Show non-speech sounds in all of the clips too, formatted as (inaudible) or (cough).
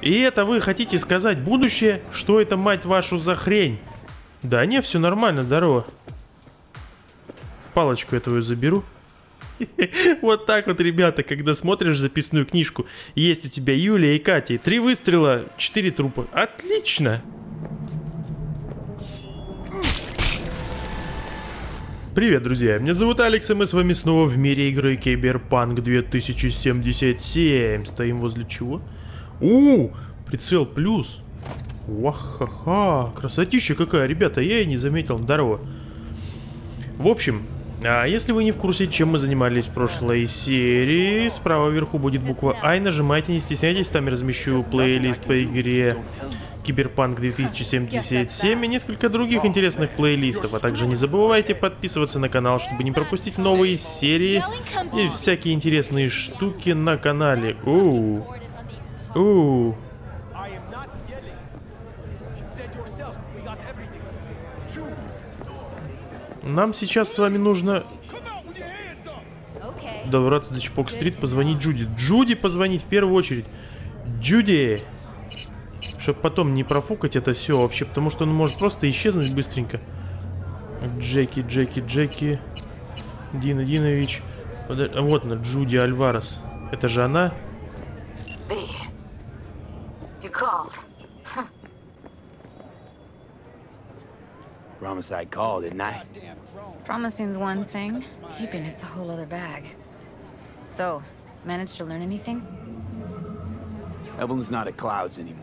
И это вы хотите сказать будущее? Что это, мать вашу, за хрень? Да не, все нормально, здорово. Палочку эту я заберу. (laughs) Вот так вот, ребята, когда смотришь записную книжку, есть у тебя Юлия и Катя, три выстрела, четыре трупа. Отлично! Привет, друзья, меня зовут Алекс, и мы с вами снова в мире игры Cyberpunk 2077. Стоим возле чего? У, прицел плюс. Вахаха, красотища какая, ребята, я и не заметил, здорово. В общем, а если вы не в курсе, чем мы занимались в прошлой серии, справа вверху будет буква I, нажимайте, не стесняйтесь, там я размещу плейлист по игре Киберпанк 2077 и несколько других интересных плейлистов, а также не забывайте подписываться на канал, чтобы не пропустить новые серии и всякие интересные штуки на канале. Оу. Оу. Нам сейчас с вами нужно добраться до Чпок-стрит, позвонить Джуди. Джуди позвонить в первую очередь. Джуди! Чтобы потом не профукать это все вообще, потому что он может просто исчезнуть быстренько. Джеки, Джеки, Джеки. Дина Динович. Подо... Вот она, Джуди Альварес. Это же она? Called. Promise I'd call, didn't I? Promising's one thing, keeping it's a whole other bag. So, managed to learn anything? Evelyn's not at Clouds anymore.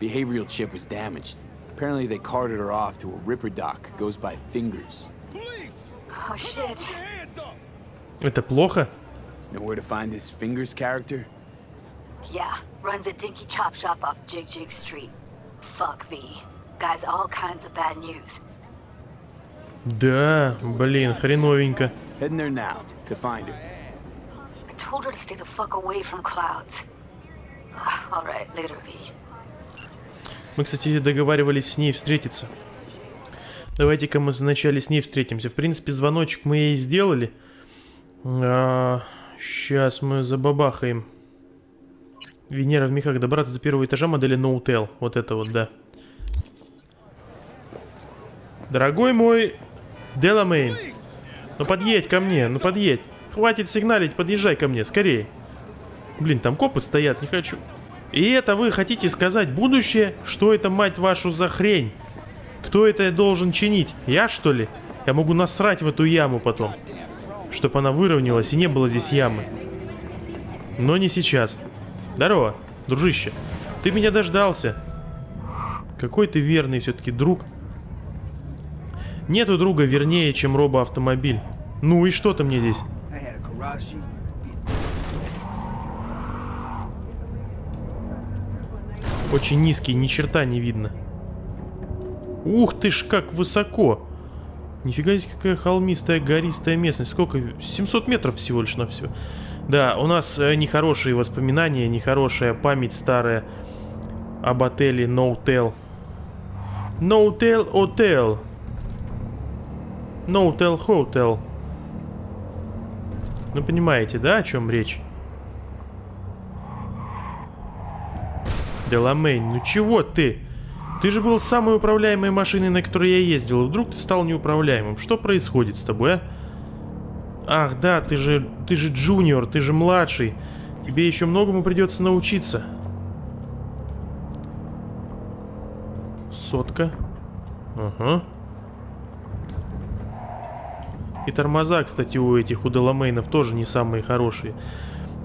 Behavioral chip was damaged. Apparently they carted her off to a Ripper dock. Goes by Fingers. Oh shit. Это плохо? Know where to find this Fingers character? Yeah, runs a dinky chop shop off Jig Jig Street. Fuck V. Guy's all kinds of bad news. Да, блин, хреновенько. Heading there now to find her. I told her to stay the fuck away from clouds. Alright, later, V. Мы, кстати, договаривались с ней встретиться. Давайте-ка мы вначале с ней встретимся. В принципе, звоночек мы ей сделали. А, сейчас мы забабахаем. Венера в мехах. Добраться до первого этажа модели Ноутел. Вот это вот, да. Дорогой мой Деламейн, ну подъедь ко мне, ну подъедь. Хватит сигналить, подъезжай ко мне, скорее. Блин, там копы стоят, не хочу. И это вы хотите сказать будущее? Что это, мать вашу, за хрень? Кто это должен чинить? Я, что ли? Я могу насрать в эту яму потом. Чтобы она выровнялась и не было здесь ямы. Но не сейчас. Здорово, дружище. Ты меня дождался. Какой ты верный все-таки друг. Нету друга вернее, чем робоавтомобиль. Ну и что ты мне здесь? Очень низкий, ни черта не видно. Ух ты ж, как высоко! Нифига здесь какая холмистая, гористая местность. Сколько? 700 метров всего лишь на все. Да, у нас э, нехорошие воспоминания, нехорошая память старая об отеле No Hotel. No Hotel Hotel. No Hotel Hotel. Ну, понимаете, да, о чем речь? Деламейн, ну чего ты? Ты же был самой управляемой машиной, на которой я ездил. Вдруг ты стал неуправляемым. Что происходит с тобой, а? Ах, да, ты же, ты же джуниор, ты же младший. Тебе еще многому придется научиться. Сотка. Ага. И тормоза, кстати, у этих, у Деламейнов тоже не самые хорошие.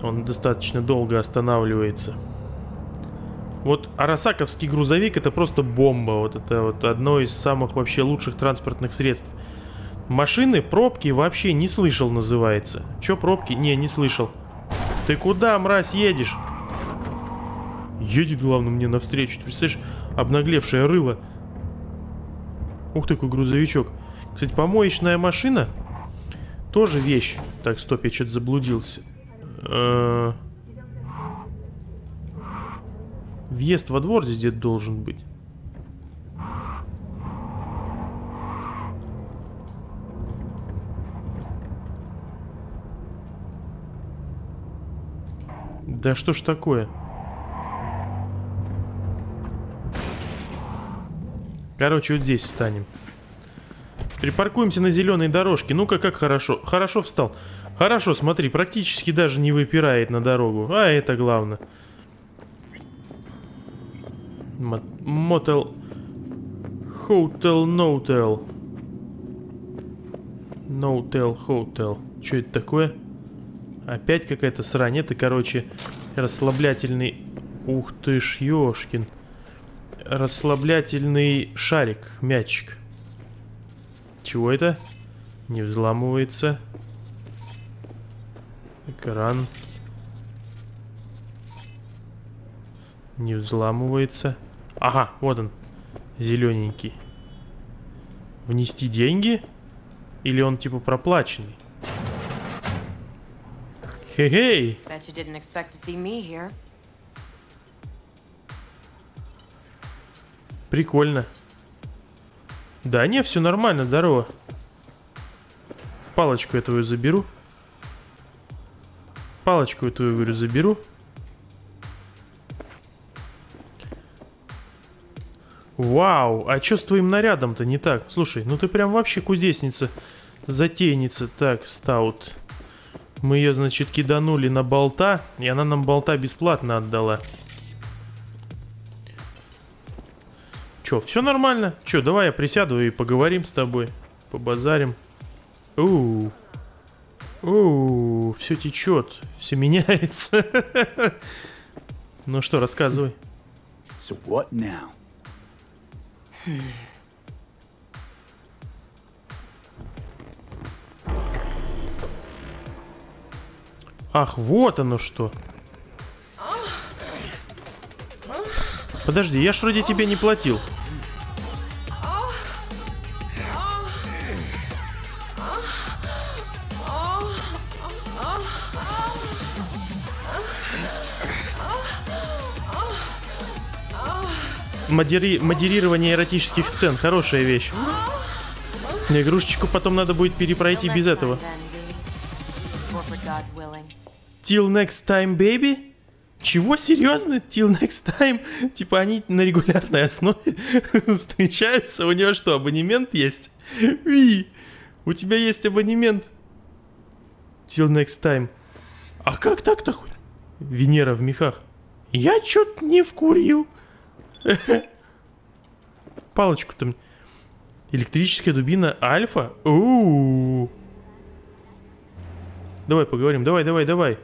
Он достаточно долго останавливается. Вот Арасаковский грузовик это просто бомба. Вот это вот одно из самых вообще лучших транспортных средств. Машины, пробки вообще не слышал называется. Чё пробки? Не, не слышал. Ты куда, мразь, едешь? Едет, главное, мне навстречу. Ты представляешь, обнаглевшее рыло. Ух ты, какой грузовичок. Кстати, помоечная машина тоже вещь. Так, стоп, я что-то заблудился. Э -э Въезд во двор здесь где-то должен быть. Да что ж такое? Короче, вот здесь встанем. Припаркуемся на зеленой дорожке. Ну-ка, как хорошо. Хорошо встал. Хорошо, смотри, практически даже не выпирает на дорогу. А это главное. Мотел... Hotel Ноутел. Ноутел Hotel. Что это такое? Опять какая-то срань. Это, короче, расслаблятельный... Ух ты ж, ёшкин. Расслаблятельный шарик, мячик. Чего это? Не взламывается. Экран. Не взламывается. Ага, вот он. Зелененький. Внести деньги? Или он типа проплаченный? Хе-хей! Прикольно. Да не, все нормально, здорово. Палочку я твою заберу. Палочку эту, я говорю, заберу. Вау, а что с твоим нарядом-то не так? Слушай, ну ты прям вообще кузнечница, затейница. Так, стаут. Мы ее, значит, киданули на болта, и она нам болта бесплатно отдала. Че, все нормально? Че, давай я присяду и поговорим с тобой. Побазарим. Ууу. Ууу, все течет, все меняется. (laughs) ну что, рассказывай. So what now? Ах, вот оно что. Подожди, я ж вроде тебе не платил. Модери... Модерирование эротических сцен. Хорошая вещь. Игрушечку потом надо будет перепройти без этого. Till next time, baby? Чего? Серьезно? Till next time? (laughs) Типа они на регулярной основе (laughs) встречаются? У него что, абонемент есть? (laughs) Ви, у тебя есть абонемент? Till next time. А как так-то хуй? Венера в мехах. Я чё-то не вкурил. (laughs) Палочку там. Электрическая дубина Альфа? У Давай поговорим, давай, давай, давай.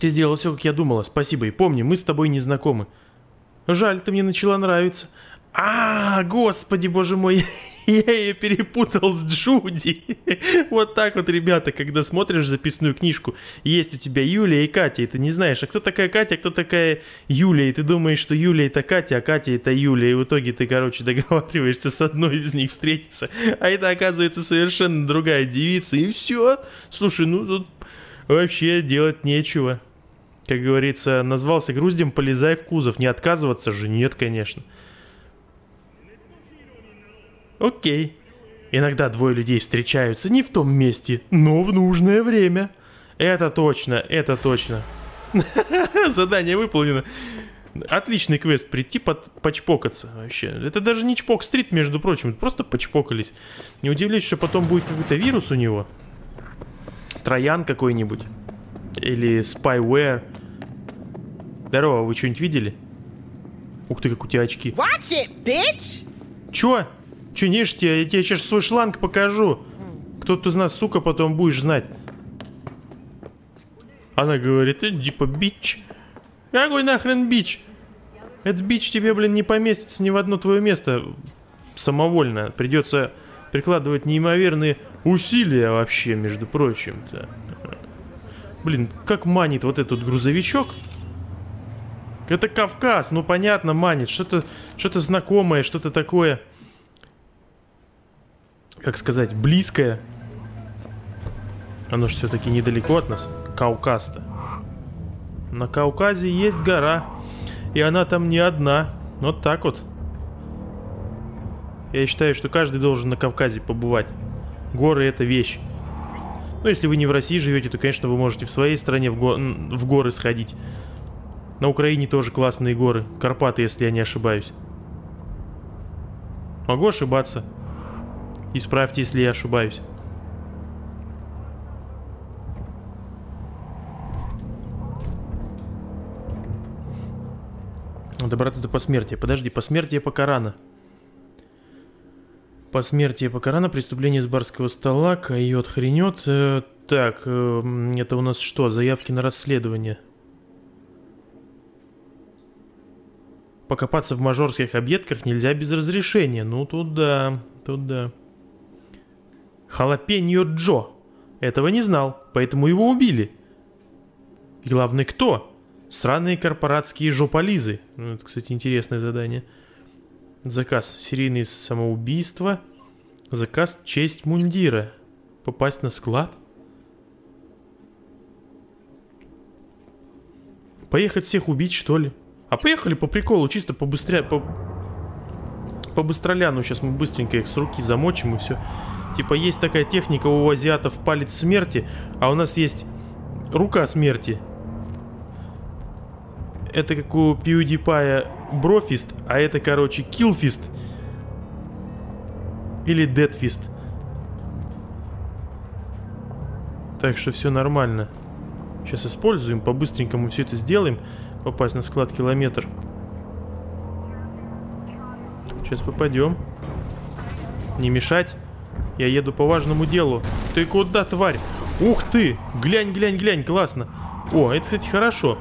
Ты сделала все, как я думала, спасибо. И помни, мы с тобой не знакомы. Жаль, ты мне начала нравиться. А, господи, боже мой, (laughs) я ее перепутал с Джуди. (laughs) Вот так вот, ребята, когда смотришь записную книжку, есть у тебя Юлия и Катя, и ты не знаешь, а кто такая Катя, а кто такая Юлия, и ты думаешь, что Юлия это Катя, а Катя это Юлия, и в итоге ты, короче, (laughs) договариваешься с одной из них встретиться, а это оказывается совершенно другая девица, и все. Слушай, ну тут вообще делать нечего. Как говорится, назвался груздем, полезай в кузов. Не отказываться же? Нет, конечно. Окей. Иногда двое людей встречаются не в том месте, но в нужное время. Это точно, это точно. (laughs) Задание выполнено. Отличный квест, прийти под, почпокаться вообще. Это даже не чпок-стрит, между прочим, просто почпокались. Не удивляюсь, что потом будет какой-то вирус у него. Троян какой-нибудь. Или spyware. Здорово, вы что-нибудь видели? Ух ты, как у тебя очки. Watch it, bitch! Чё? Чё нишь тебе? Я тебе сейчас свой шланг покажу. Кто-то из нас, сука, потом будешь знать. Она говорит, типа бич. Какой нахрен бич? Этот бич тебе, блин, не поместится ни в одно твое место самовольно. Придется прикладывать неимоверные усилия вообще, между прочим-то. Блин, как манит вот этот грузовичок. Это Кавказ, ну понятно, манит. Что-то что знакомое, что-то такое как сказать, близкое. Оно же все-таки недалеко от нас. Кавказ-то. На Кавказе есть гора. И она там не одна. Вот так вот. Я считаю, что каждый должен на Кавказе побывать. Горы это вещь. Ну, если вы не в России живете, то, конечно, вы можете в своей стране в, го в горы сходить. На Украине тоже классные горы. Карпаты, если я не ошибаюсь. Могу ошибаться. Исправьте, если я ошибаюсь. Добраться до посмертия. Подожди, посмертие пока рано. Посмертие пока рано. Преступление с барского стола. Койот хренет. Э, так, э, это у нас что? Заявки на расследование. Покопаться в мажорских объедках нельзя без разрешения. Ну, тут да, тут да. Халапеньо Джо. Этого не знал, поэтому его убили. И главное, кто? Сраные корпоратские жополизы. Ну, это, кстати, интересное задание. Заказ. Серийные самоубийства. Заказ честь мундира. Попасть на склад? Поехать всех убить, что ли? А поехали по приколу, чисто побыстрее, по... по быстроляну. Сейчас мы быстренько их с руки замочим и все. Типа есть такая техника у азиатов палец смерти, а у нас есть рука смерти. Это как у PewDiePie брофист, а это, короче, киллфист. Или дедфист. Так что все нормально. Сейчас используем, по-быстренькому все это сделаем. Попасть на склад километр. Сейчас попадем. Не мешать. Я еду по важному делу. Ты куда, тварь? Ух ты! Глянь, глянь, глянь, классно. О, это, кстати, хорошо.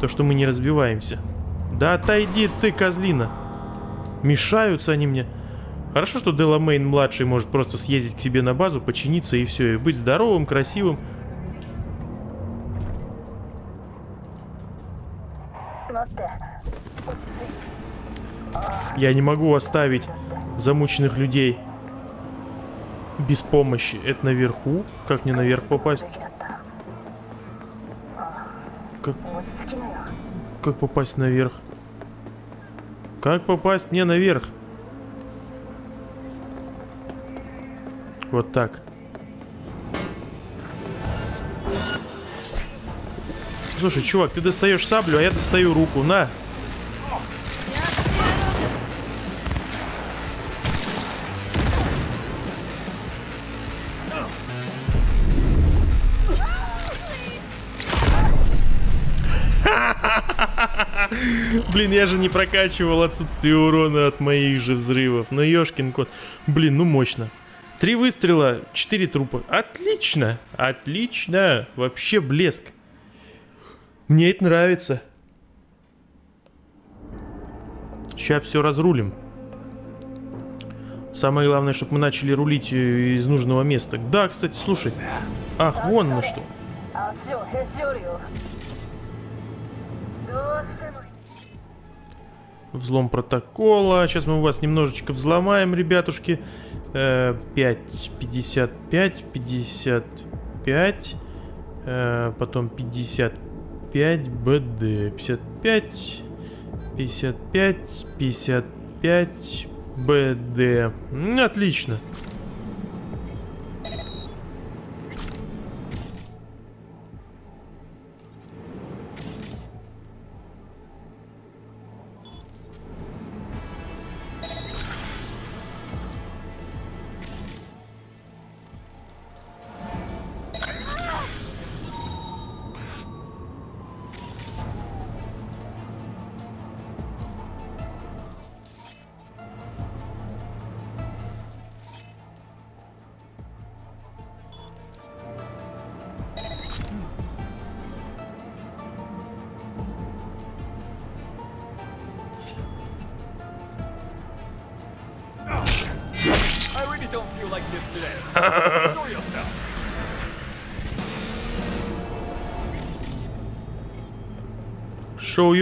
То, что мы не разбиваемся. Да отойди ты, козлина. Мешаются они мне. Хорошо, что Деламейн младший может просто съездить к себе на базу, починиться и все, и быть здоровым, красивым. Я не могу оставить замученных людей без помощи. Это наверху? Как мне наверх попасть? Как... Как попасть наверх? Как попасть мне наверх? Вот так. Слушай, чувак, ты достаешь саблю, а я достаю руку. На, Блин, я же не прокачивал отсутствие урона от моих же взрывов. Ну, ёшкин кот. Блин, ну мощно. Три выстрела, четыре трупа. Отлично, отлично. Вообще блеск. Мне это нравится. Сейчас все разрулим. Самое главное, чтобы мы начали рулить э, из нужного места. Да, кстати, слушай. Ах, вон на что. Взлом протокола. Сейчас мы у вас немножечко взломаем, ребятушки. 5, 55, 55. Потом 55, БД. 55, 55, 55, БД. Отлично.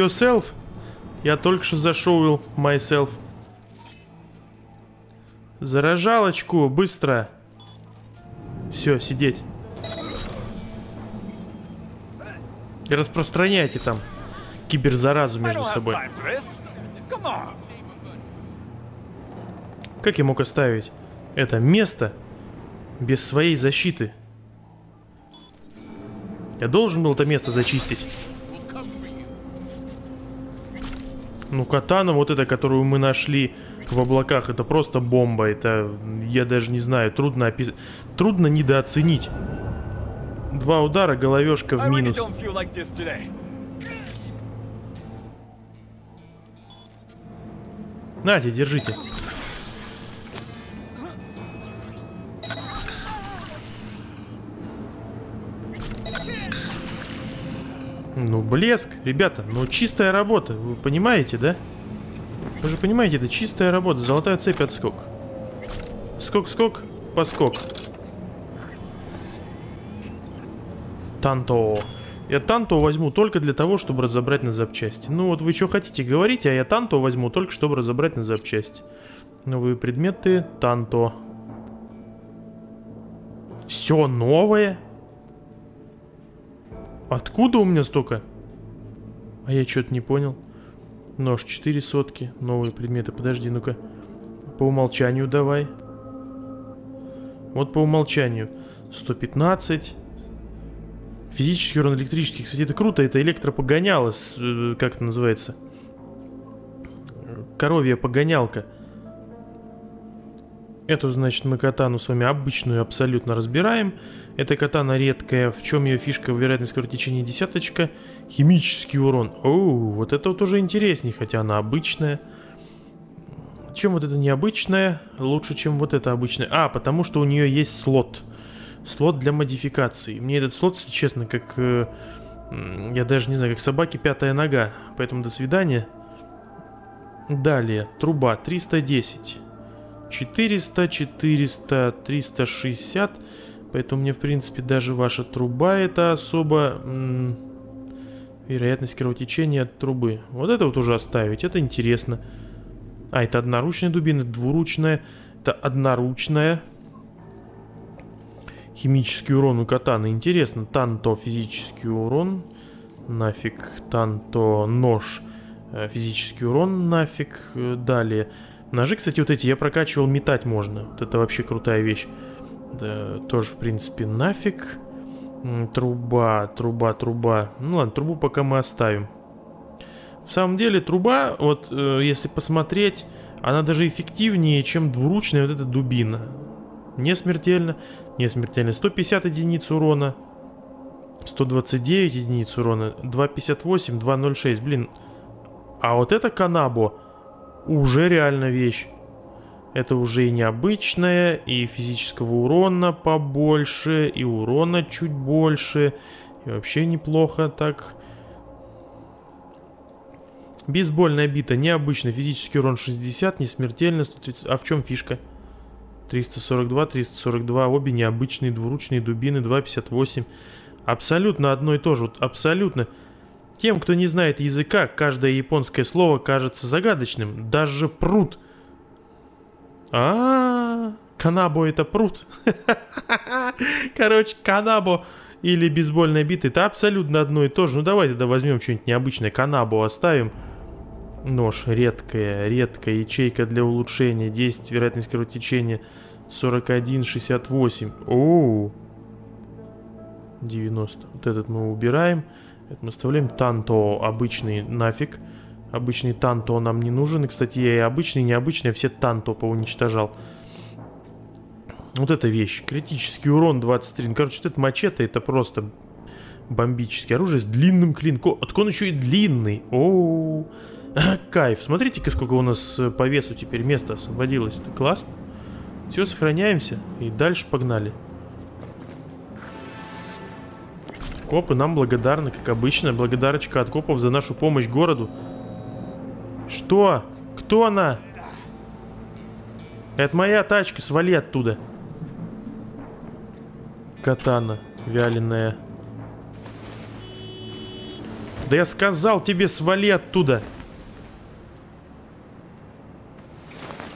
Yourself? Я только что зашоуил myself. Заражалочку, быстро. Все, сидеть. И распространяйте там киберзаразу между собой. Как я мог оставить это место без своей защиты? Я должен был это место зачистить. Ну, катана вот эта, которую мы нашли в облаках, это просто бомба. Это, я даже не знаю, трудно описать. Трудно недооценить. Два удара, головешка в минус. Нате, держите. Ну, блеск, ребята, ну чистая работа, вы понимаете, да? Вы же понимаете, это чистая работа, золотая цепь отскок. Скок-скок, поскок. Танто. Я Танто возьму только для того, чтобы разобрать на запчасти. Ну вот вы что хотите, говорите, а я Танто возьму только, чтобы разобрать на запчасти. Новые предметы, Танто. Все новое? Откуда у меня столько? А я что-то не понял. Нож 4 сотки. Новые предметы. Подожди, ну-ка. По умолчанию давай. Вот по умолчанию. 115. Физический урон электрический. Кстати, это круто. Это электропогоняло. Э, как это называется? Коровья погонялка. Эту, значит, мы катану с вами обычную абсолютно разбираем. Эта катана редкая. В чем ее фишка? Вероятность кровотечения десяточка. Химический урон. Оу, вот это вот уже интереснее, хотя она обычная. Чем вот это необычная? Лучше, чем вот это обычная. А, потому что у нее есть слот. Слот для модификации. Мне этот слот, если честно, как... Э, я даже не знаю, как собаки пятая нога. Поэтому до свидания. Далее. Труба 310. 400, 400, 360. Поэтому мне, в принципе, даже ваша труба это особо... вероятность кровотечения от трубы. Вот это вот уже оставить, это интересно. А, это одноручная дубина, двуручная. Это одноручная. Химический урон у катаны. Интересно. Танто физический урон. Нафиг. Танто нож. Э, физический урон. Нафиг. Э, далее. Ножи, кстати, вот эти я прокачивал, метать можно. Вот это вообще крутая вещь. Да, тоже, в принципе, нафиг. Труба, труба, труба. Ну ладно, трубу пока мы оставим. В самом деле, труба, вот э, если посмотреть, она даже эффективнее, чем двуручная вот эта дубина. Не смертельно, не смертельно. 150 единиц урона. 129 единиц урона. 258, 206. Блин. А вот это канабо уже реально вещь. Это уже и необычное, и физического урона побольше, и урона чуть больше. И вообще неплохо так. Бейсбольная бита необычно. Физический урон 60, не смертельно 130. А в чем фишка? 342, 342. Обе необычные двуручные дубины 258. Абсолютно одно и то же. Вот абсолютно. Тем, кто не знает языка, каждое японское слово кажется загадочным. Даже пруд. А, канабо это пруд. Короче, канабо или бейсбольная бита это абсолютно одно и то же. Ну давай тогда возьмем что-нибудь необычное. Канабо оставим. Нож редкая, редкая ячейка для улучшения. 10 вероятность кровотечения. 41, 68. Оу. 90. Вот этот мы убираем. Это мы оставляем Танто обычный нафиг. Обычный Танто нам не нужен. И, кстати, я и обычный, и необычный, все Танто поуничтожал. Вот эта вещь. Критический урон 23. Ну, короче, вот это мачете, это просто бомбическое оружие с длинным клинком. Так он еще и длинный. -о. (laughs) кайф. Смотрите-ка, сколько у нас э, по весу теперь места освободилось. Это классно. Все, сохраняемся и дальше погнали. Копы нам благодарны, как обычно. Благодарочка от копов за нашу помощь городу. Что? Кто она? Это моя тачка, свали оттуда. Катана вяленая. Да я сказал тебе, свали оттуда.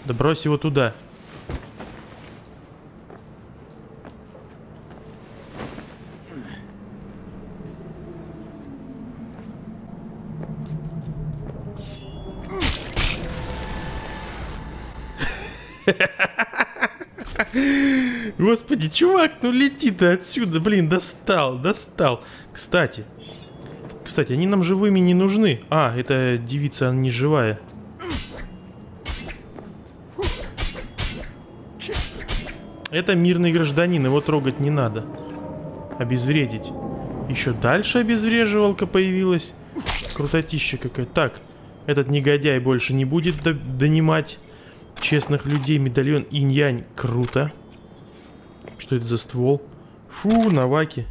Да брось его туда. Господи, чувак, ну лети ты отсюда, блин, достал, достал. Кстати, кстати, они нам живыми не нужны. А, эта девица, она не живая. Это мирный гражданин, его трогать не надо. Обезвредить. Еще дальше обезвреживалка появилась. Крутотища какая. Так, этот негодяй больше не будет донимать честных людей. Медальон инь-янь. Круто. Что это за ствол? Фу, наваки.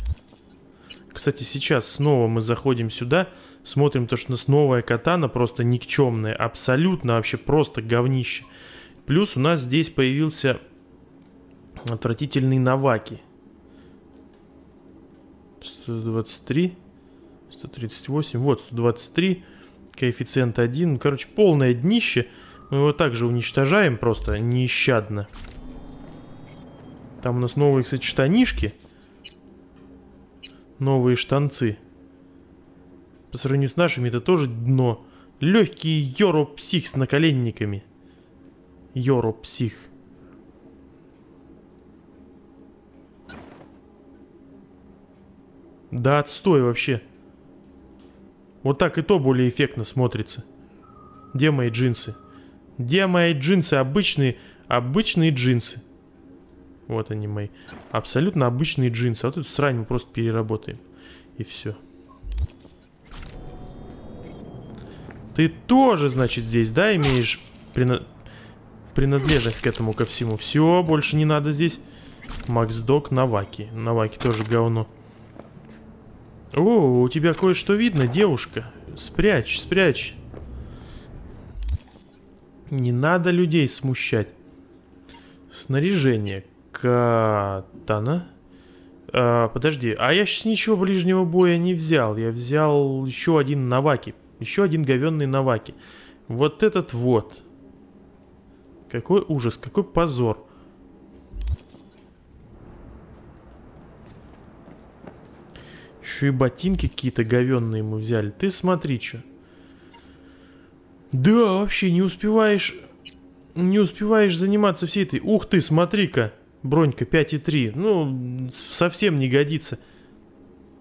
Кстати, сейчас снова мы заходим сюда. Смотрим то, что у нас новая катана просто никчемная. Абсолютно вообще просто говнище. Плюс у нас здесь появился отвратительный наваки. 123, 138, вот 123, коэффициент 1. Ну, короче, полное днище. Мы его также уничтожаем просто нещадно. Там у нас новые, кстати, штанишки. Новые штанцы. По сравнению с нашими это тоже дно. Легкий йоро-псих с наколенниками. Йоро-псих. Да отстой вообще. Вот так и то более эффектно смотрится. Где мои джинсы? Где мои джинсы? Обычные, обычные джинсы. Вот они мои. Абсолютно обычные джинсы. А эту срань мы просто переработаем. И все. Ты тоже, значит, здесь, да, имеешь прина... принадлежность к этому ко всему. Все, больше не надо здесь. Макс Док, Наваки. Наваки тоже говно. О, у тебя кое-что видно, девушка. Спрячь, спрячь. Не надо людей смущать. Снаряжение. Катана. А, подожди, а я сейчас ничего ближнего боя не взял. Я взял еще один Наваки. Еще один говенный Наваки. Вот этот вот. Какой ужас, какой позор. Еще и ботинки какие-то говенные мы взяли. Ты смотри, что. Да, вообще не успеваешь... Не успеваешь заниматься всей этой... Ух ты, смотри-ка. Бронька 5.3. Ну, совсем не годится.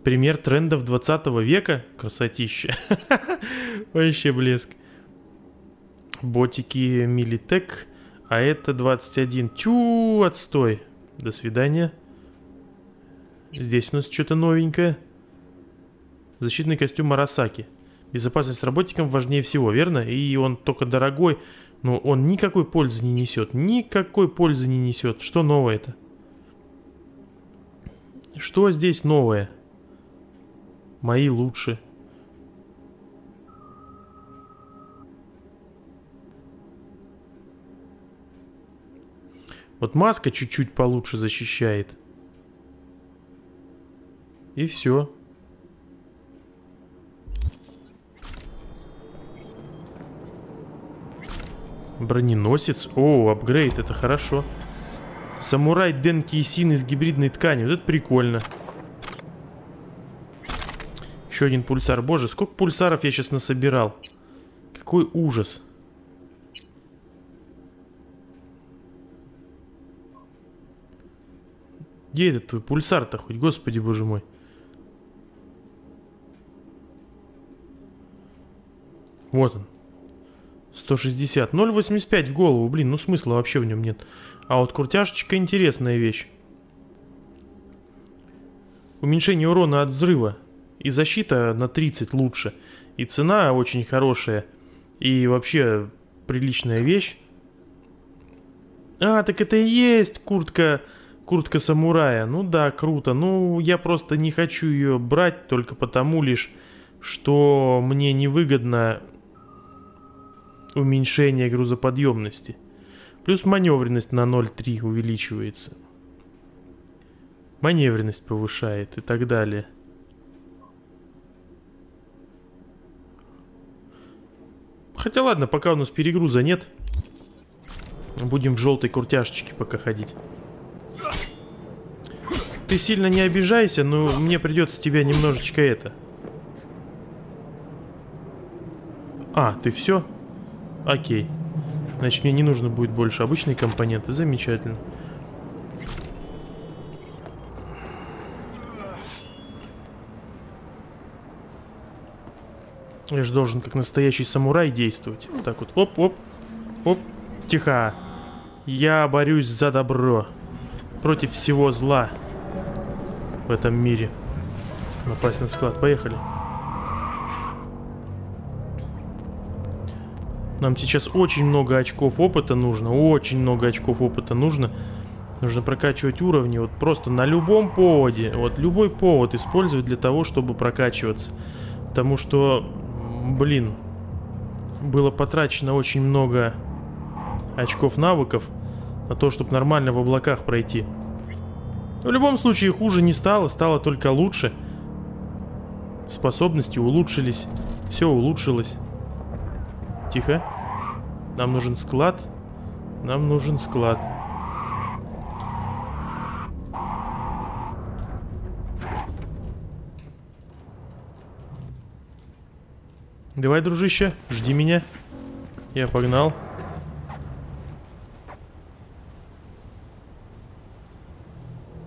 Пример трендов 20 века. Красотища. (laughs) Вообще блеск. Ботики Милитек. А это 21. Тю, отстой. До свидания. Здесь у нас что-то новенькое. Защитный костюм Марасаки. Безопасность работникам важнее всего, верно? И он только дорогой, но он никакой пользы не несет. Никакой пользы не несет. Что новое это? Что здесь новое? Мои лучше. Вот маска чуть-чуть получше защищает. И все. Броненосец. О, апгрейд, это хорошо. Самурай Денки и из гибридной ткани. Вот это прикольно. Еще один пульсар. Боже, сколько пульсаров я сейчас насобирал. Какой ужас. Где этот твой пульсар-то хоть, господи боже мой. Вот он. 160. 0,85 в голову. Блин, ну смысла вообще в нем нет. А вот крутяшечка интересная вещь. Уменьшение урона от взрыва. И защита на 30 лучше. И цена очень хорошая. И вообще приличная вещь. А, так это и есть куртка... Куртка самурая. Ну да, круто. Ну, я просто не хочу ее брать только потому лишь, что мне невыгодно уменьшение грузоподъемности. Плюс маневренность на 0,3 увеличивается. Маневренность повышает и так далее. Хотя ладно, пока у нас перегруза нет. Будем в желтой куртяшечке пока ходить. Ты сильно не обижайся, но мне придется тебя немножечко это... А, ты все? Окей. Значит, мне не нужно будет больше обычные компоненты. Замечательно. Я же должен как настоящий самурай действовать. Вот так вот. Оп, оп. Оп. Тихо. Я борюсь за добро. Против всего зла. В этом мире. Напасть на склад. Поехали. Поехали. Нам сейчас очень много очков опыта нужно. Очень много очков опыта нужно. Нужно прокачивать уровни. Вот просто на любом поводе. Вот любой повод использовать для того, чтобы прокачиваться. Потому что, блин, было потрачено очень много очков навыков на то, чтобы нормально в облаках пройти. В любом случае хуже не стало, стало только лучше. Способности улучшились, все улучшилось. Тихо. Нам нужен склад. Нам нужен склад. Давай, дружище, жди меня. Я погнал.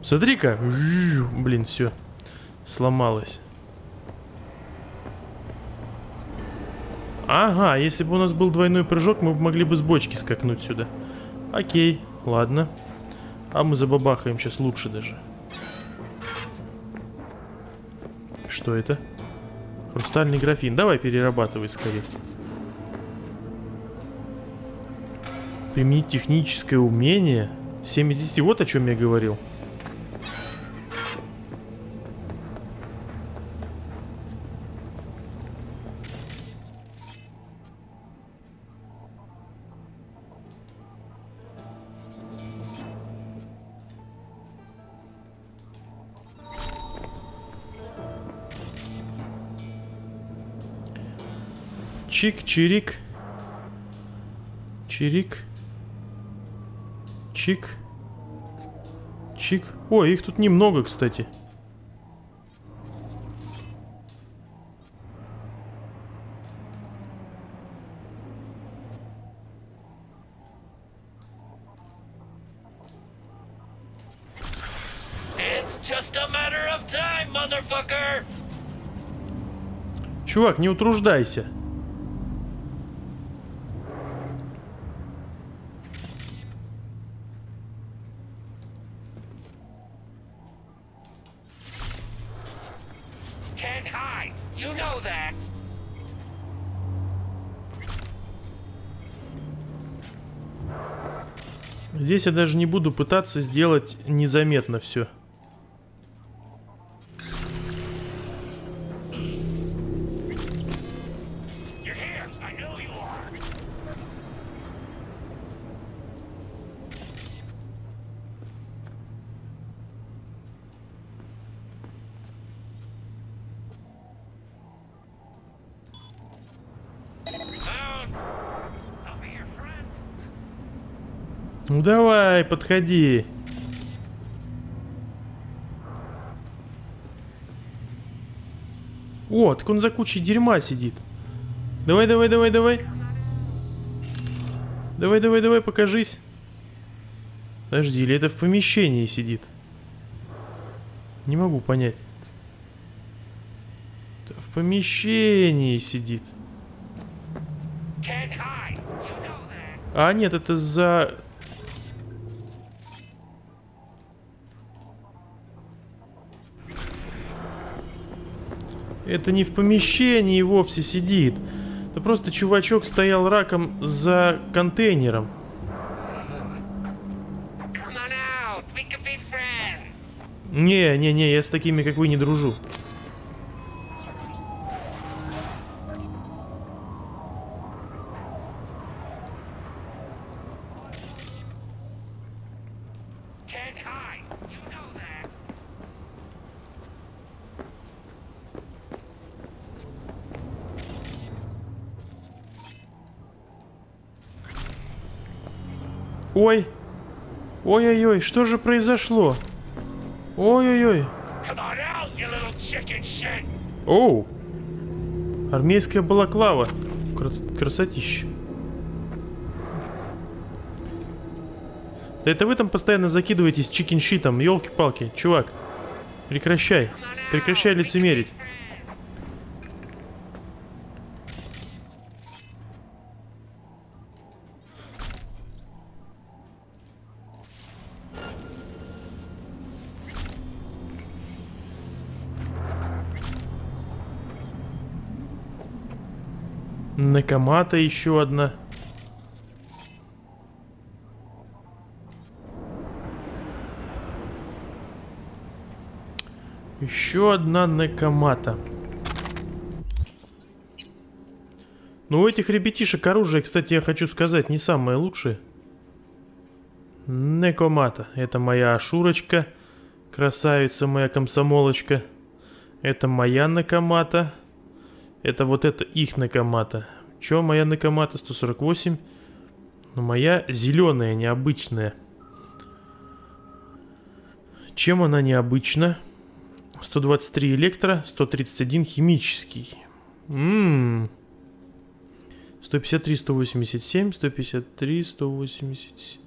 Смотри-ка. Блин, все. Сломалось. Ага, если бы у нас был двойной прыжок, мы бы могли бы с бочки скакнуть сюда. Окей, ладно. А мы забабахаем сейчас лучше даже. Что это? Хрустальный графин. Давай перерабатывай скорее. Применить техническое умение. 7 из 10. Вот о чем я говорил. Чик, чирик. Чирик. Чик. Чик. Ой, их тут немного, кстати. Time! Чувак, не утруждайся. Здесь я даже не буду пытаться сделать незаметно все. Ну давай, подходи. О, так он за кучей дерьма сидит. Давай, давай, давай, давай. Давай, давай, давай, покажись. Подожди, или это в помещении сидит? Не могу понять. Это в помещении сидит. А, нет, это за... Это не в помещении вовсе сидит. Это просто чувачок стоял раком за контейнером. Come on out. We can be friends. Не, не, не, я с такими, как вы, не дружу. Ой-ой-ой, что же произошло? Ой-ой-ой. Оу. Армейская балаклава. Крас- красотища. Да это вы там постоянно закидываетесь чикин-щитом, елки-палки. Чувак, прекращай. Прекращай лицемерить. Накомата еще одна. Еще одна Некомата. Ну, у этих ребятишек оружие, кстати, я хочу сказать, не самое лучшее. Некомата. Это моя Ашурочка. Красавица моя комсомолочка. Это моя Накомата. Это вот это их Накомата. Че моя Накомата 148? Но моя зеленая, необычная. Чем она необычна? 123 электро, 131 химический. Ммм. 153, 187, 153, 180.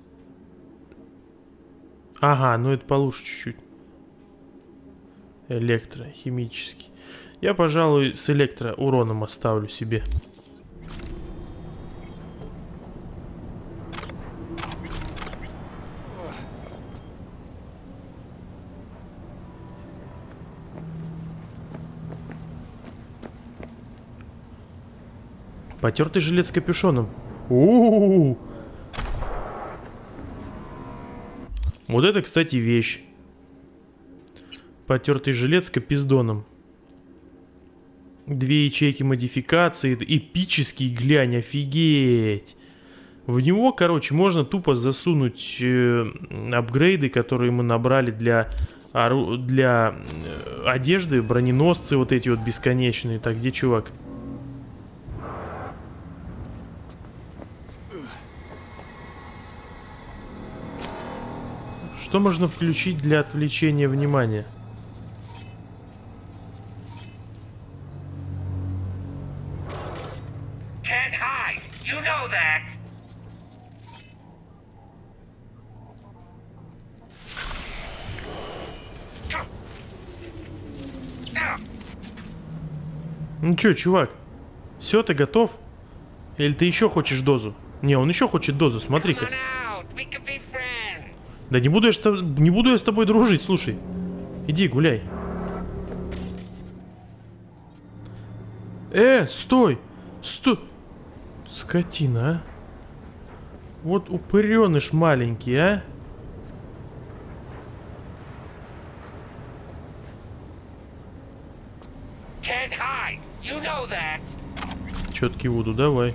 Ага, ну это получше чуть-чуть. Электро, химический. Я, пожалуй, с электроуроном оставлю себе. Потертый жилет с капюшоном. У, -у, -у, Вот это, кстати, вещь. Потертый жилет с капиздоном. Две ячейки модификации. Эпический, глянь, офигеть. В него, короче, можно тупо засунуть э, апгрейды, которые мы набрали для, для э, одежды, броненосцы вот эти вот бесконечные. Так, где чувак? Что можно включить для отвлечения внимания? Чё, чувак, все, ты готов? Или ты еще хочешь дозу? Не, он еще хочет дозу, смотри-ка. Да не буду, я что, не буду я с тобой дружить, слушай. Иди, гуляй. Э, стой! Стой! Скотина, а? Вот упыреныш маленький, а? Четкий Вуду, давай.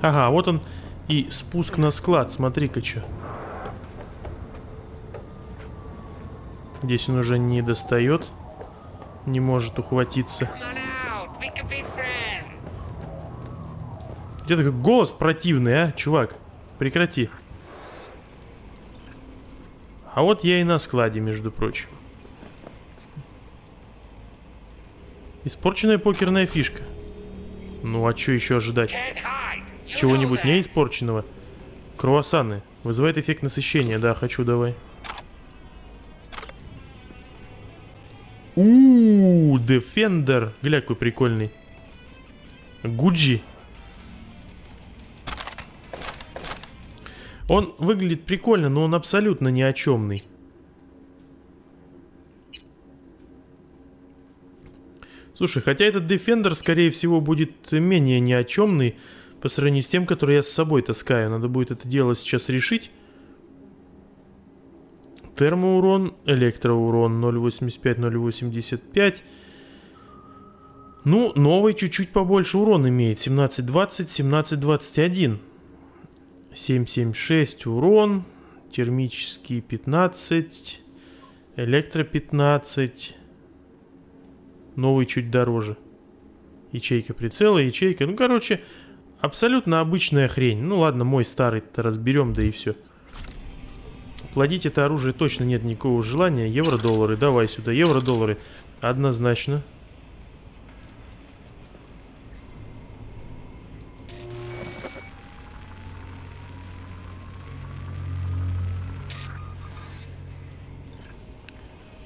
Ага, вот он и спуск на склад. Смотри-ка, что. Здесь он уже не достает. Не может ухватиться. Где такой голос противный, а, чувак? Прекрати. А вот я и на складе, между прочим. Испорченная покерная фишка. Ну а что еще ожидать? Чего-нибудь не испорченного? Круассаны. Вызывает эффект насыщения. Да, хочу, давай. Ууу, Defender. Гля, какой прикольный. Гуджи. Он выглядит прикольно, но он абсолютно ни о чемный. Слушай, хотя этот Defender, скорее всего, будет менее ни о чемный, по сравнению с тем, который я с собой таскаю. Надо будет это дело сейчас решить. Термоурон, электроурон 0.85-0.85. Ну, новый чуть-чуть побольше урон имеет. 17.20, 17.21. 7.76 урон. Термический 15. Электро 15. Новый чуть дороже. Ячейка прицела, ячейка. Ну, короче, Абсолютно обычная хрень. Ну ладно, мой старый-то разберем, да и все. Плодить это оружие точно нет никакого желания. Евро-доллары, давай сюда. Евро-доллары. Однозначно.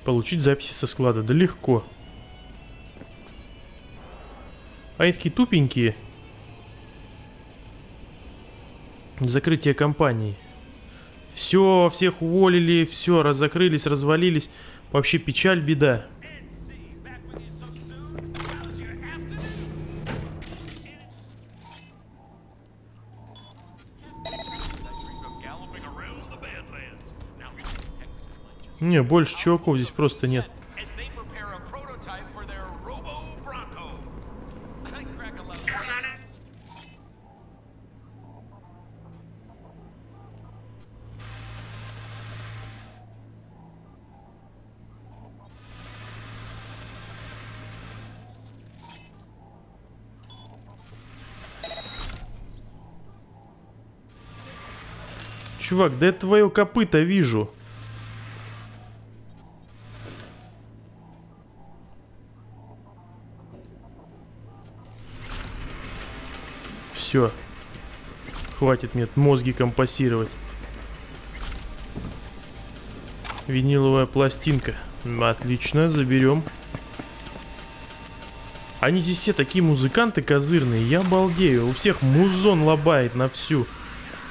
Получить записи со склада. Да легко. А они такие Все, всех уволили, все, разокрылись, развалились. Вообще печаль, беда. Не, больше чуваков здесь просто нет. Чувак, да это твое копыто вижу. Все. Хватит мне мозги компасировать. Виниловая пластинка. Отлично, заберем. Они здесь все такие музыканты козырные, я балдею. У всех музон лобает на всю.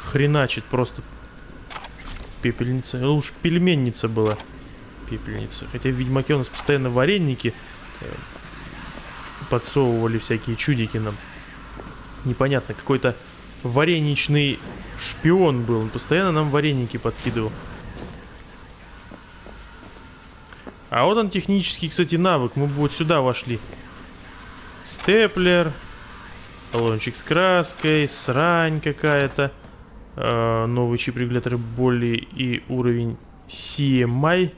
Хреначит просто. Пепельница. Ну, Лучше пельменница была. Пепельница. Хотя в Ведьмаке у нас постоянно вареники э, подсовывали всякие чудики нам. Непонятно, какой-то вареничный шпион был. Он постоянно нам вареники подкидывал. А вот он технический, кстати, навык. Мы бы вот сюда вошли. Степлер. Талончик с краской. Срань какая-то. э, новый чип регулятора боли и уровень CMI.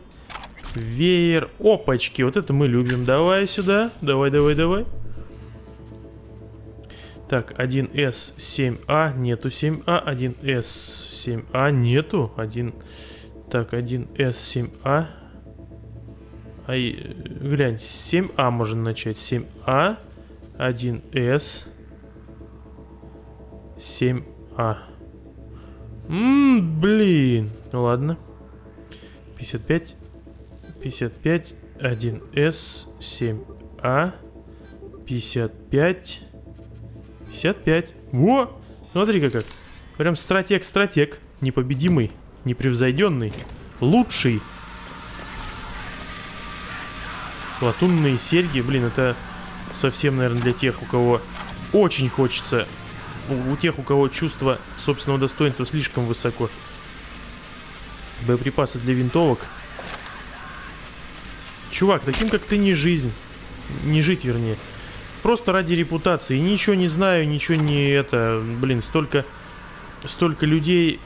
Веер. Опачки. Вот это мы любим. Давай сюда. Давай, давай, давай. Так, 1С7А, нету 7А, 1С7А, нету, 1, так, 1С7А, Ай, э, глянь, 7А можно начать, 7А, 1С, 7А. Ммм, блин, ну ладно. 55, 55, 1С, 7А, 55... 55. Во! Смотри-ка как. Прям стратег-стратег. Непобедимый, непревзойденный, лучший. Латунные серьги, блин, это совсем, наверное, для тех, у кого очень хочется, у, у тех, у кого чувство собственного достоинства слишком высоко. Боеприпасы для винтовок. Чувак, таким как ты не жизнь. Не жить, вернее. Просто ради репутации. Ничего не знаю, ничего не это... Блин, столько... Столько людей...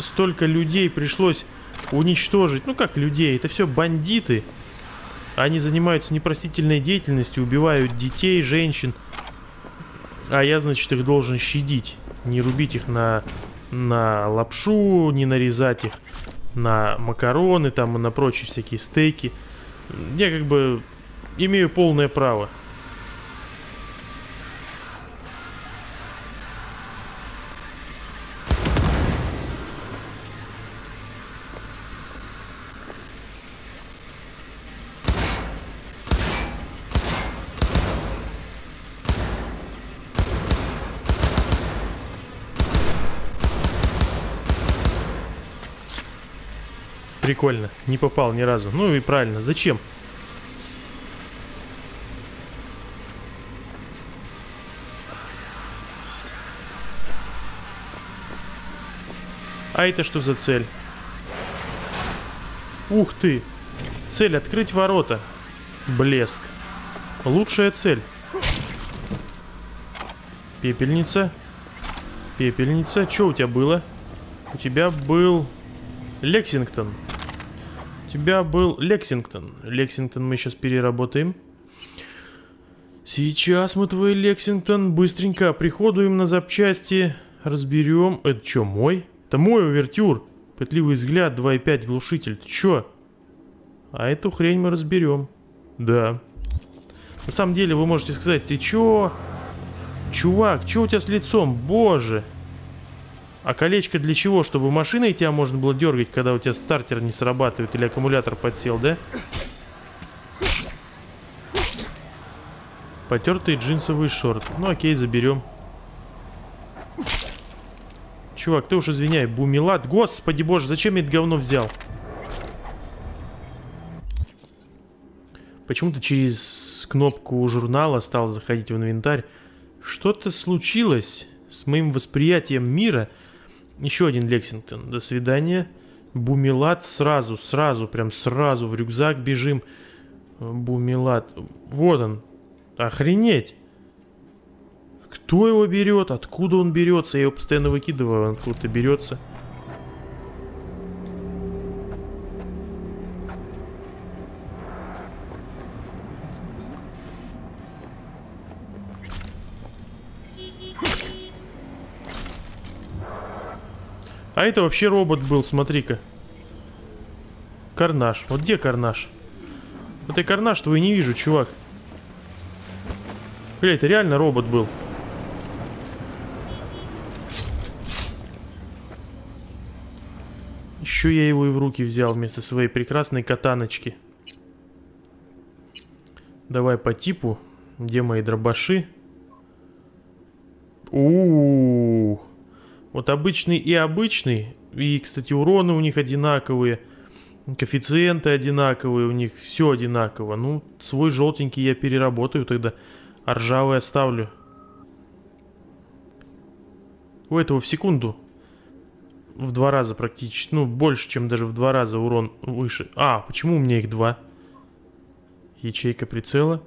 Столько людей пришлось уничтожить. Ну как людей? Это все бандиты. Они занимаются непростительной деятельностью, убивают детей, женщин. А я, значит, их должен щадить. Не рубить их на, на лапшу, не нарезать их на макароны там и на прочие всякие стейки. Я как бы имею полное право. Прикольно. Не попал ни разу. Ну и правильно. Зачем? А это что за цель? Ух ты! Цель открыть ворота. Блеск. Лучшая цель. Пепельница. Пепельница. Что у тебя было? У тебя был Лексингтон. Тебя был Лексингтон. Лексингтон мы сейчас переработаем. Сейчас мы твой Лексингтон быстренько приходуем на запчасти. Разберем. Это что, мой? Это мой увертюр. Пытливый взгляд, 2.5 глушитель. Ты чё? А эту хрень мы разберем. Да. На самом деле вы можете сказать, ты чё? Чувак, чё у тебя с лицом? Боже. А колечко для чего? Чтобы машиной тебя можно было дергать, когда у тебя стартер не срабатывает или аккумулятор подсел, да? Потертые джинсовые шорты. Ну окей, заберем. Чувак, ты уж извиняй, бумилат. Господи боже, зачем я это говно взял? Почему-то через кнопку журнала стал заходить в инвентарь. Что-то случилось с моим восприятием мира. Еще один Лексингтон. До свидания. Бумилат сразу, сразу, прям сразу в рюкзак бежим. Бумилат. Вот он. Охренеть. Кто его берет? Откуда он берется? Я его постоянно выкидываю, он откуда-то берется. А это вообще робот был, смотри-ка. Карнаж. Вот где карнаж? Вот и карнаж твой не вижу, чувак. Бля, это реально робот был. Еще я его и в руки взял вместо своей прекрасной катаночки. Давай по типу. Где мои дробаши? У, -у, -у, -у. Вот обычный и обычный. И, кстати, уроны у них одинаковые. Коэффициенты одинаковые, у них все одинаково. Ну, свой желтенький я переработаю тогда. А ржавый оставлю. У этого в секунду. В два раза практически. Ну, больше, чем даже в два раза урон выше. А, почему у меня их два? Ячейка прицела.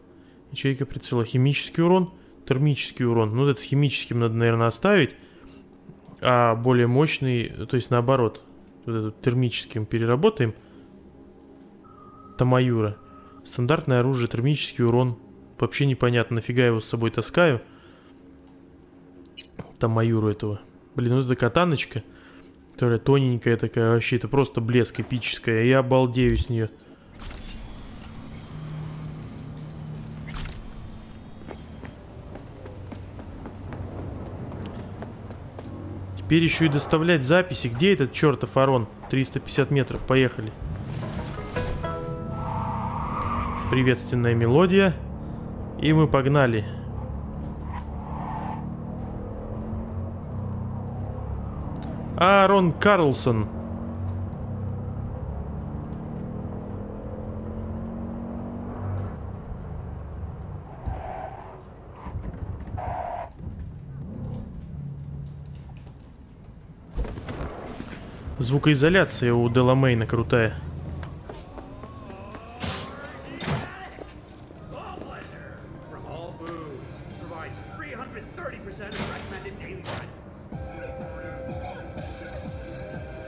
Ячейка прицела. Химический урон. Термический урон. Ну, это с химическим надо, наверное, оставить. А более мощный, то есть наоборот. Вот этот термическим переработаем. Тамаюра. Стандартное оружие, термический урон. Вообще непонятно, нафига я его с собой таскаю. Тамаюру этого. Блин, ну это катаночка. Которая тоненькая такая, вообще это просто блеск эпическая. Я обалдею с нее. Теперь еще и доставлять записи. Где этот чертов Арон? 350 метров, поехали. Приветственная мелодия. И мы погнали. Аарон Карлсон. Звукоизоляция у Деламейна крутая.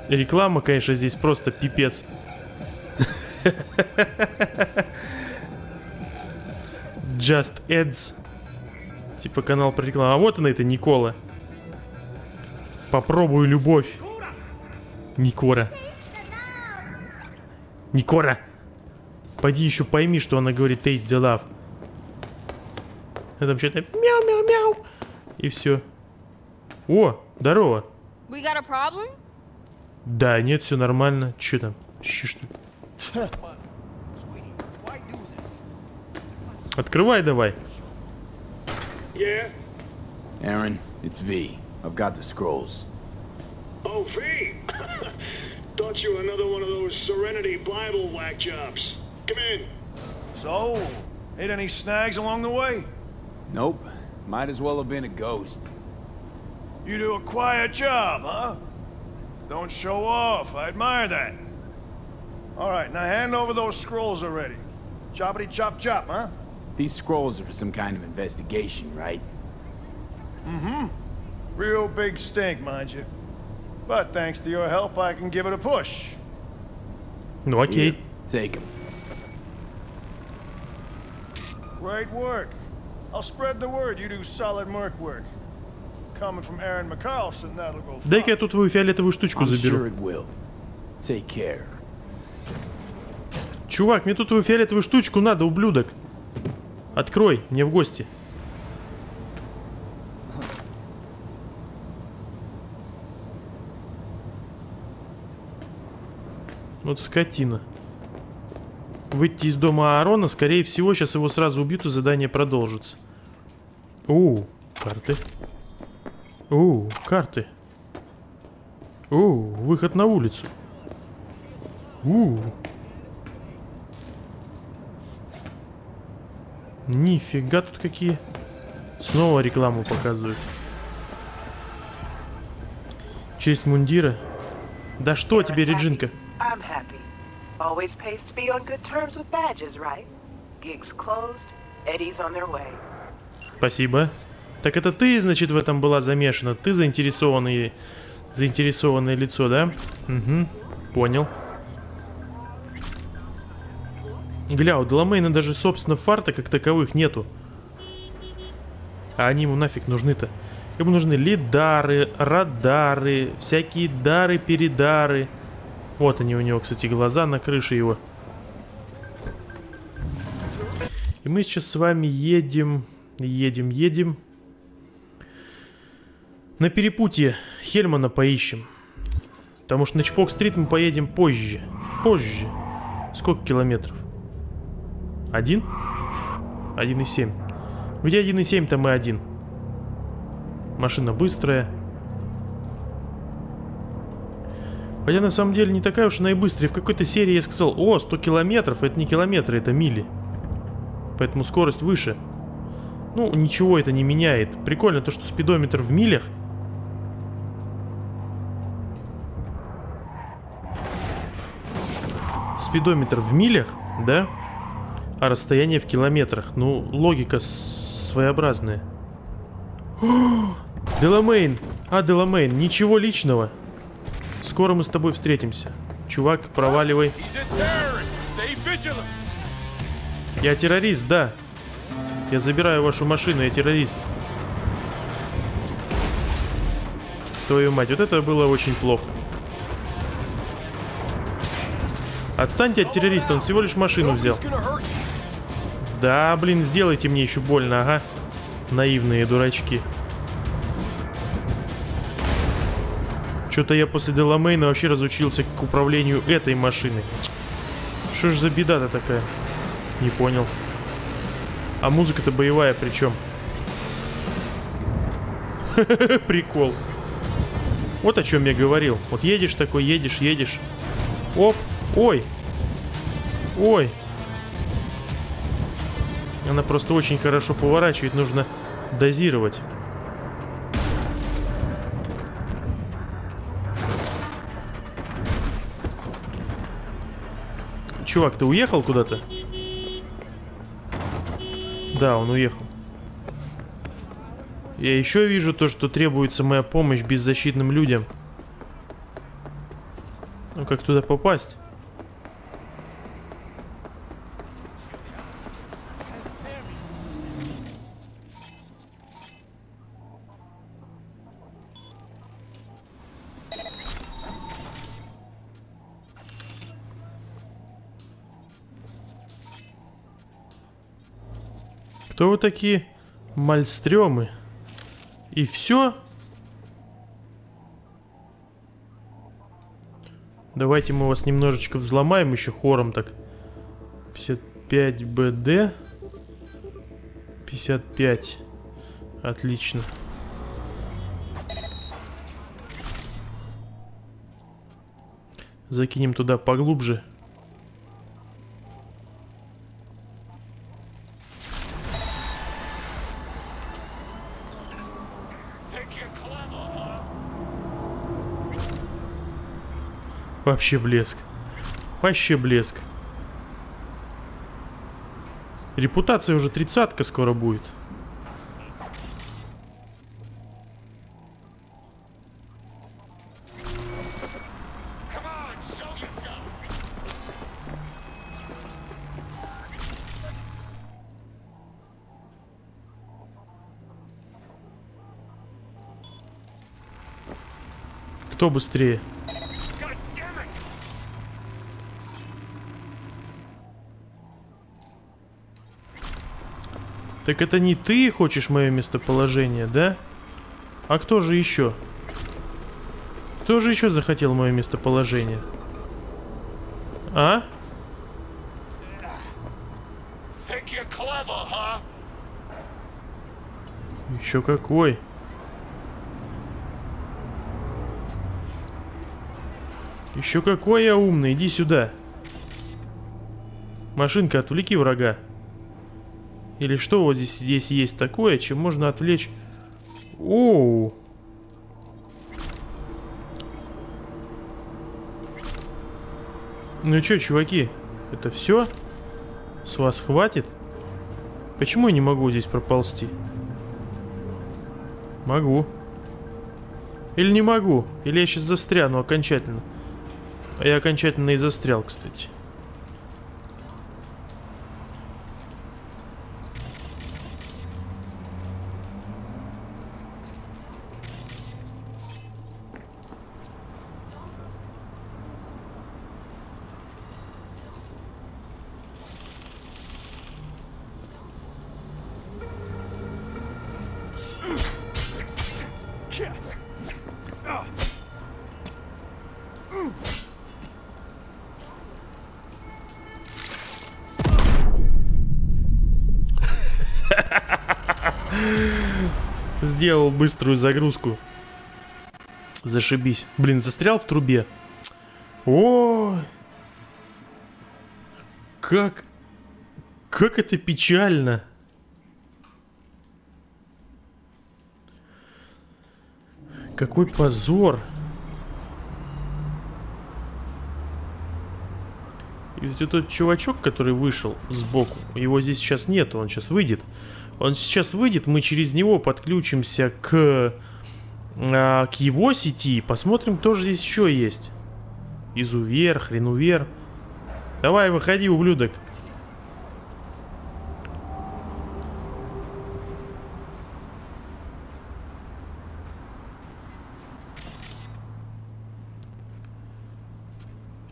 Реклама, конечно, здесь просто пипец. Just Ads. Типа канал про рекламу. А вот она, это Никола. Попробую любовь. Никора. Никора! Пойди еще пойми, что она говорит taste the love. А там что-то мяу-мяу-мяу. И все. О, здорово. We got a problem? Да, нет, все нормально. Че там? Щи, что? Открывай давай. Yeah? Aaron, it's V. I've got the scrolls. Oh, V! (coughs) Thought you were another one of those Serenity Bible whack jobs. Come in. So, hit any snags along the way? Nope. Might as well have been a ghost. You do a quiet job, huh? Don't show off. I admire that. All right, now hand over those scrolls already. Choppity chop chop, huh? These scrolls are for some kind of investigation, right? Mm-hmm. Real big stink, mind you. But thanks to your help, I can give it a push. Ну окей. Here, take them. Great work. I'll spread the word you do solid merc work. Coming from Aaron McCarlson, that'll go far. Дай-ка я тут твою фиолетовую штучку заберу. sure it will. Take care. Чувак, мне тут твою фиолетовую штучку надо, ублюдок. Открой, мне в гости. Вот скотина. Выйти из дома Аарона, скорее всего, сейчас его сразу убьют и задание продолжится. У, карты. У, карты. О, выход на улицу. У. Нифига тут какие. Снова рекламу показывают. Честь мундира. Да что тебе, Реджинка? I'm happy. Always pays to be on good terms with badges, right? Gigs closed, Eddie's on their way. Спасибо. Так это ты, значит, в этом была замешана. Ты заинтересованный, заинтересованное лицо, да? Угу, понял. Гля, у Деламейна даже, собственно, фарта как таковых нету. А они ему нафиг нужны-то? Ему нужны лидары, радары, всякие дары, передары. Вот они у него, кстати, глаза на крыше его. И мы сейчас с вами едем, едем, едем. На перепутье Хельмана поищем. Потому что на Чпок-стрит мы поедем позже. Позже. Сколько километров? Один? Один и семь. Где один и семь, там и один. Машина быстрая. Хотя на самом деле не такая уж она и быстрая. В какой-то серии я сказал, о, 100 километров, это не километры, это мили. Поэтому скорость выше. Ну, ничего это не меняет. Прикольно то, что спидометр в милях. Спидометр в милях, да? А расстояние в километрах. Ну, логика своеобразная. Деламейн! А, Деламейн, ничего личного. Скоро мы с тобой встретимся. Чувак, проваливай. Я террорист, да. Я забираю вашу машину, я террорист. Твою мать, вот это было очень плохо. Отстаньте от террориста, он всего лишь машину взял. Да, блин, сделайте мне еще больно, ага. Наивные дурачки. Что-то я после Деламейна вообще разучился к управлению этой машины. Что ж за беда-то такая? Не понял. А музыка-то боевая причем. (laughs) Прикол. Вот о чем я говорил. Вот едешь такой, едешь, едешь. Оп, ой. Ой. Она просто очень хорошо поворачивает, нужно дозировать. Чувак, ты уехал куда-то? Да, он уехал. Я еще вижу то, что требуется моя помощь беззащитным людям. Ну как туда попасть? Кто вы такие? Мальстрёмы. И все? Давайте мы вас немножечко взломаем еще хором так. 55 БД. 55. Отлично. Закинем туда поглубже. Вообще блеск. Вообще блеск. Репутация уже тридцатка скоро будет. Кто быстрее? Так это не ты хочешь мое местоположение, да? А кто же еще? Кто же еще захотел мое местоположение? А? Еще какой? Еще какой я умный, иди сюда. Машинка, отвлеки врага. Или что вот здесь, здесь есть такое, чем можно отвлечь... Оу! Ну чё, чуваки, это все? С вас хватит? Почему я не могу здесь проползти? Могу. Или не могу? Или я сейчас застряну окончательно? Я окончательно и застрял, кстати. Сделал быструю загрузку. Зашибись. Блин, застрял в трубе. О, как, как это печально. Какой позор. И, кстати, тот чувачок, который вышел сбоку, его здесь сейчас нет, он сейчас выйдет. Он сейчас выйдет, мы через него подключимся к, а, к его сети. Посмотрим, кто же здесь еще есть. Изувер, хренувер. Давай, выходи, ублюдок.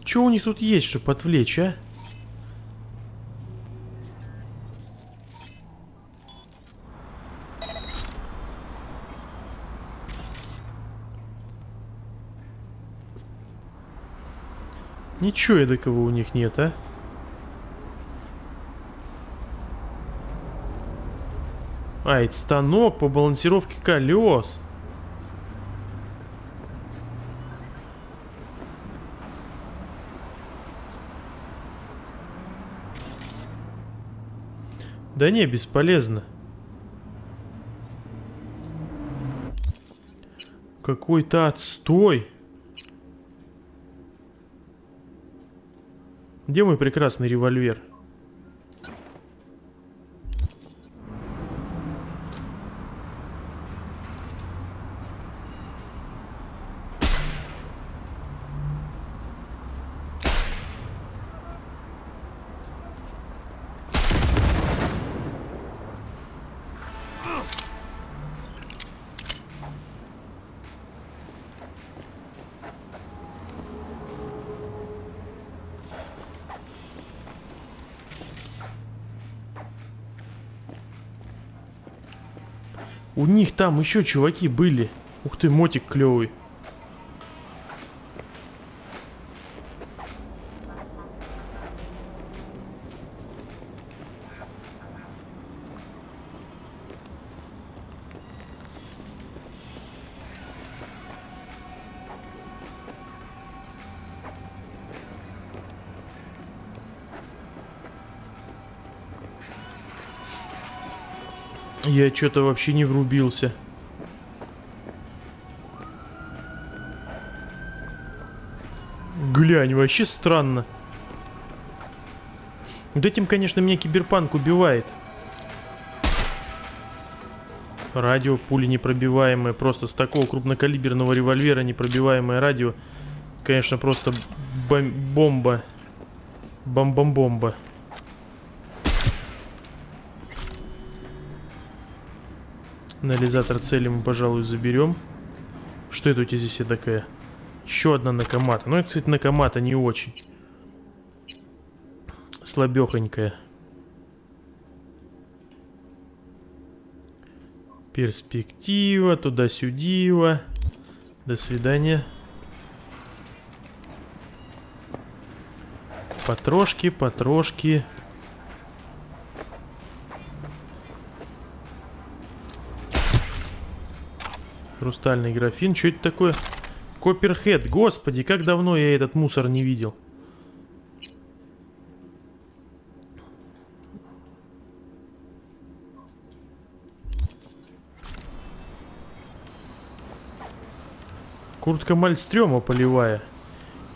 Что у них тут есть, чтобы отвлечь, а? Ничего эдакого у них нет, а? А, это станок по балансировке колес. Да не, бесполезно. Какой-то отстой. Где мой прекрасный револьвер? Них там еще чуваки были. Ух ты, мотик клевый. Я что-то вообще не врубился. Глянь, вообще странно. Вот этим, конечно, меня киберпанк убивает. Радио, пули непробиваемые. Просто с такого крупнокалиберного револьвера непробиваемое радио. Конечно, просто бом бомба. Бом-бом-бомба. Анализатор цели мы, пожалуй, заберем. Что это у тебя здесь такая? Еще одна накомата. Ну, это, кстати, накомата не очень. Слабехонькая. Перспектива, туда-сюдива. До свидания. Потрошки, потрошки. Хрустальный графин. Что это такое? Копперхед, господи, как давно я этот мусор не видел. Куртка Мальстрёма полевая.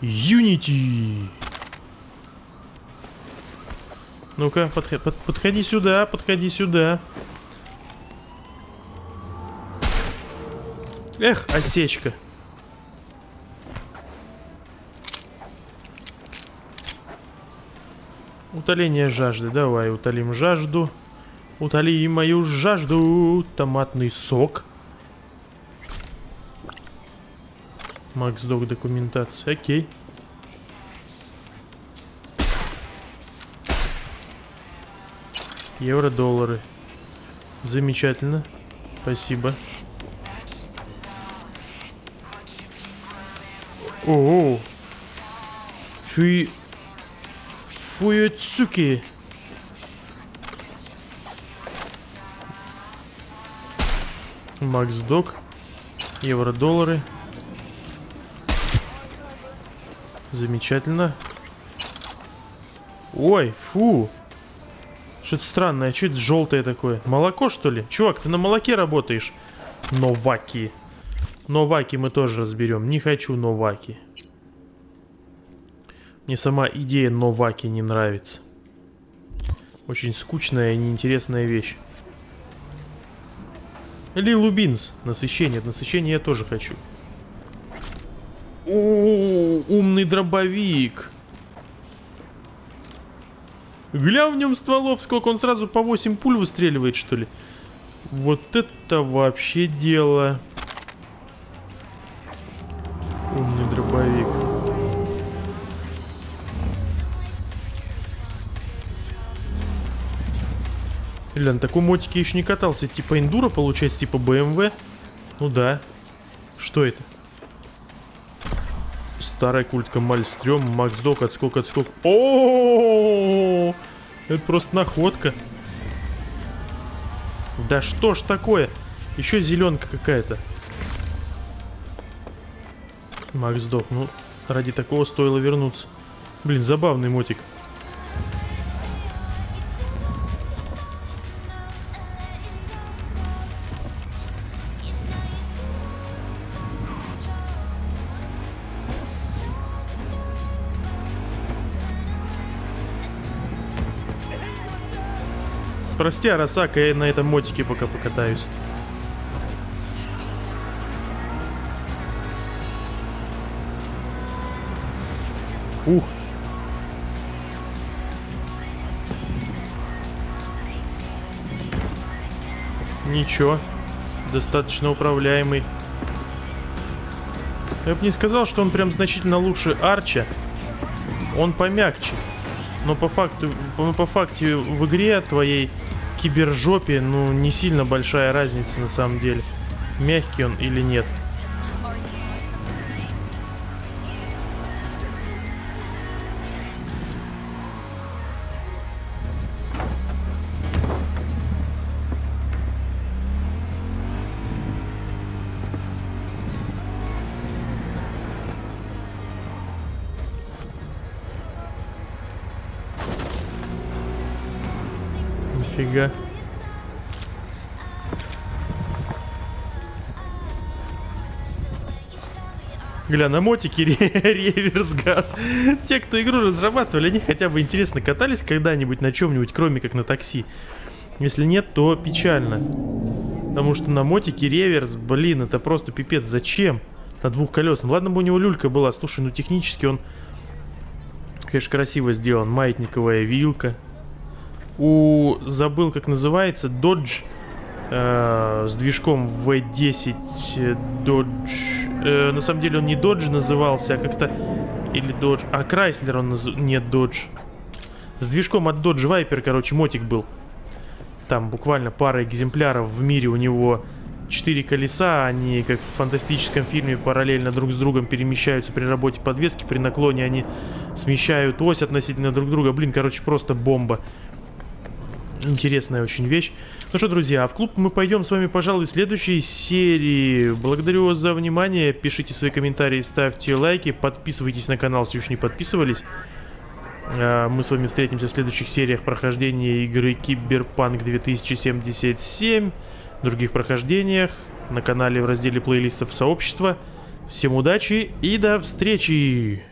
Юнити! Ну-ка, подх под подходи сюда, подходи сюда. Эх, осечка. Утоление жажды. Давай, утолим жажду. Утоли мою жажду. Томатный сок. Макс Дог документация. Окей. Евро, доллары. Замечательно. Спасибо. О, Фу... Фуэцуки. Макс Док. Евро, доллары. Замечательно. Ой, фу. Что-то странное. Что это желтое такое? Молоко, что ли? Чувак, ты на молоке работаешь? Новаки. Новаки мы тоже разберем. Не хочу новаки. Мне сама идея новаки не нравится. Очень скучная и неинтересная вещь. Или лубинс. Насыщение. Насыщение я тоже хочу. О, умный дробовик. Гля в нем стволов, сколько он сразу по 8 пуль выстреливает, что ли. Вот это вообще дело. Бля, на таком мотике еще не катался. Типа эндура, получается, типа BMW. Ну да. Что это? Старая культка Мальстрём, Макс Док, отскок, отскок. О, Это просто находка. Да что ж такое? Еще зеленка какая-то. Макс Док, ну, ради такого стоило вернуться. Блин, забавный мотик. Прости, Арасака, я на этом мотике пока покатаюсь. Ух. Ничего. Достаточно управляемый. Я бы не сказал, что он прям значительно лучше Арча. Он помягче. Но по факту, по, по факте в игре твоей кибержопе, ну, не сильно большая разница на самом деле. Мягкий он или нет. Гля, на мотике (laughs) реверс газ. Те, кто игру разрабатывали, они хотя бы интересно катались когда-нибудь на чем-нибудь, кроме как на такси. Если нет, то печально. Потому что на мотике реверс, блин, это просто пипец. Зачем? На двух колесах. Ладно бы у него люлька была. Слушай, ну технически он, конечно, красиво сделан. Маятниковая вилка у... Забыл, как называется. Dodge э, с движком V10 Dodge... Э, на самом деле он не Dodge назывался, а как-то... Или Dodge... А, Chrysler он наз... Нет, Dodge. С движком от Dodge Viper, короче, мотик был. Там буквально пара экземпляров в мире у него четыре колеса, они как в фантастическом фильме параллельно друг с другом перемещаются при работе подвески, при наклоне они смещают ось относительно друг друга. Блин, короче, просто бомба. Интересная очень вещь. Ну что, друзья, в клуб мы пойдем с вами, пожалуй, в следующей серии. Благодарю вас за внимание. Пишите свои комментарии, ставьте лайки, подписывайтесь на канал, если еще не подписывались. А, мы с вами встретимся в следующих сериях прохождения игры Киберпанк 2077, других прохождениях, на канале в разделе плейлистов сообщества. Всем удачи и до встречи!